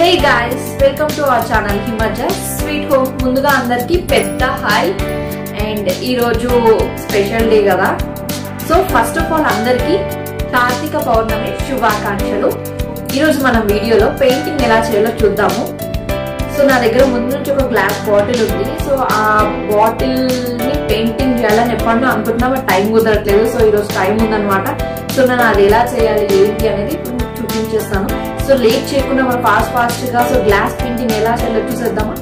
Hey guys welcome to our channel Himaja sweet home ముందుగా అందరికి పెద్ద హాయ్ అండ్ ఈరోజు స్పెషల్ డే కదా. సో ఫస్ట్ ఆఫ్ ఆల్ అందరికి కార్తీక పౌర్ణమి శుభాకాంక్షలు. ఈరోజు మనం వీడియోలో పెయింటింగ్ ఎలా చేయాలో చూద్దాము. సో నా దగ్గర ముందు నుంచి ఒక గ్లాస్ బాటిల్ ఉంది. సో ఆ బాటిల్ని పెయింటింగ్ చేయాలని ఎప్పుడన్నా అనుకుంటున్నా బట్ టైం కుదరట్లేదు. సో ఈరోజు టైం ఉందనమాట సో నేను అది ఎలా చేయాలి ఏంటి అనేది చూపించేస్తాను. సో లేట్ చేయకుండా మనం ఫాస్ట్ ఫాస్ట్గా సో గ్లాస్ పెయింటింగ్ ఎలా చేయాలో చూసేద్దామా?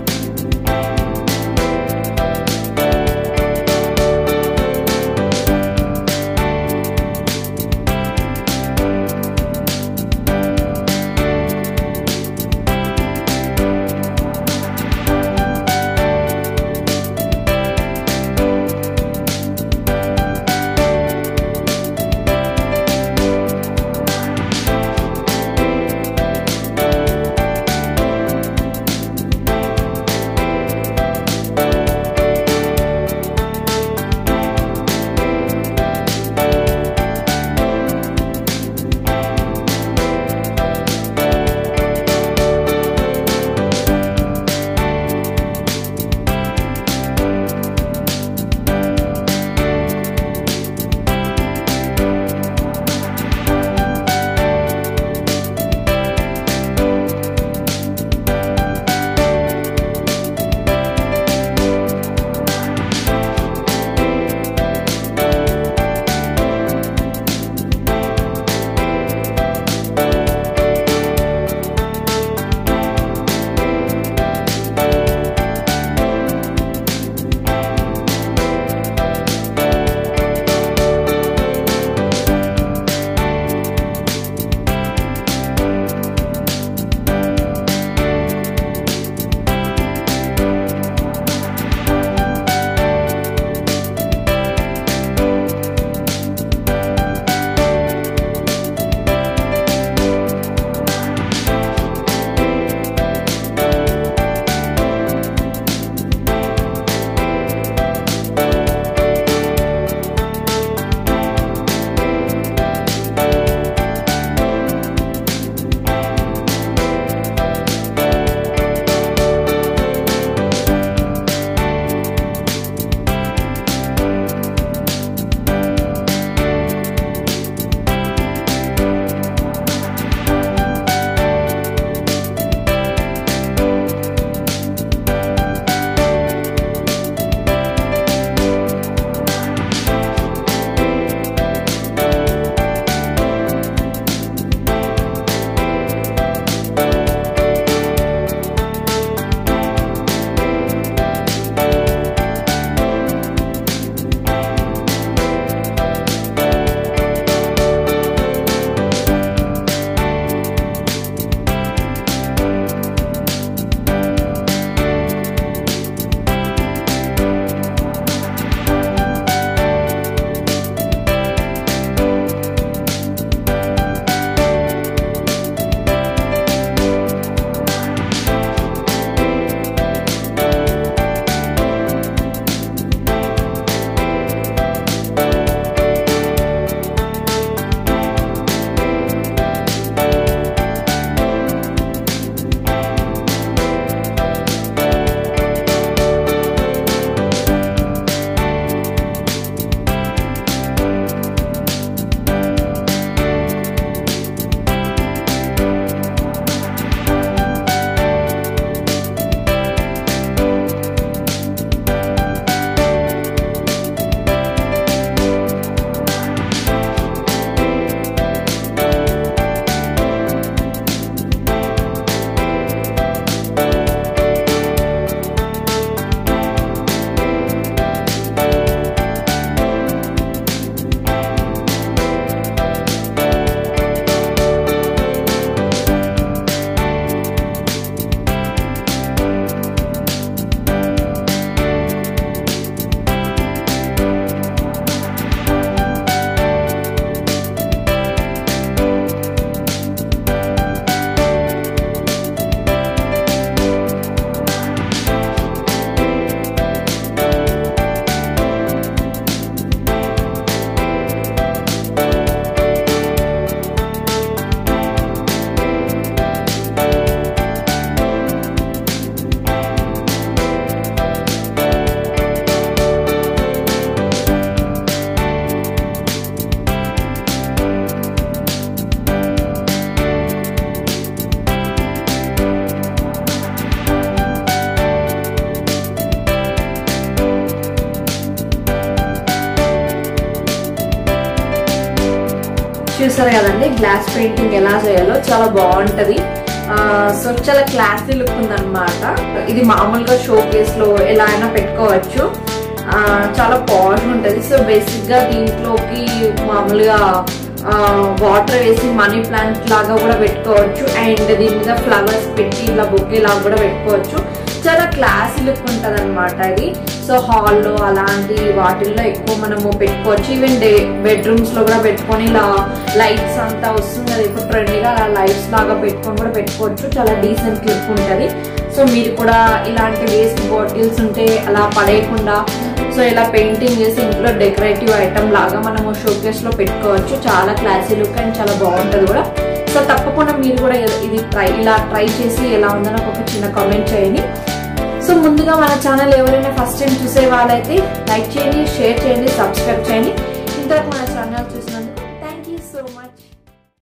చూసారు కదండి. గ్లాస్ పెయింటింగ్ ఎలా చేయాలో చాలా బాగుంటది. సో చాలా క్లాసీ లుక్ ఉందన్నమాట. ఇది మామూలుగా షో కేస్లో ఎలా అయినా పెట్టుకోవచ్చు. చాలా పాష్ ఉంటుంది. సో బేసిక్గా దీంట్లోకి మామూలుగా వాటర్ వేసి మనీ ప్లాంట్ లాగా కూడా పెట్టుకోవచ్చు. అండ్ దీని మీద ఫ్లవర్స్ పెట్టి ఇలా బొకే లాగా కూడా పెట్టుకోవచ్చు. చాలా క్లాసీ లుక్ ఉంటుంది అనమాట ఇది. సో హాల్లో అలాంటి వాటిల్లో ఎక్కువ మనము పెట్టుకోవచ్చు. ఈవెన్ డే బెడ్రూమ్స్లో కూడా పెట్టుకొని ఇలా లైట్స్ అంతా వస్తుంది కదా ఇప్పుడు ట్రెండ్గా అలా లైట్స్ లాగా పెట్టుకొని కూడా పెట్టుకోవచ్చు. చాలా డీసెంట్ లుక్ ఉంటుంది. సో మీరు కూడా ఇలాంటి వేస్ట్ బాటిల్స్ ఉంటే అలా పడేయకుండా సో ఇలా పెయింటింగ్ చేసి ఇంట్లో డెకరేటివ్ ఐటమ్ లాగా మనము షోకేస్లో పెట్టుకోవచ్చు. చాలా క్లాసీ లుక్ అండ్ చాలా బాగుంటుంది కూడా. సో తప్పకుండా మీరు కూడా ఇది ట్రై ఇలా ట్రై చేసి ఎలా ఉందని ఒక చిన్న కామెంట్ చేయండి. సో ముందుగా మన ఛానల్ ఎవరైనా ఫస్ట్ టైం చూసే వాళ్ళైతే లైక్ చేయండి షేర్ చేయండి సబ్స్క్రైబ్ చేయండి. ఇంతవరకు మన ఛానల్ చూసి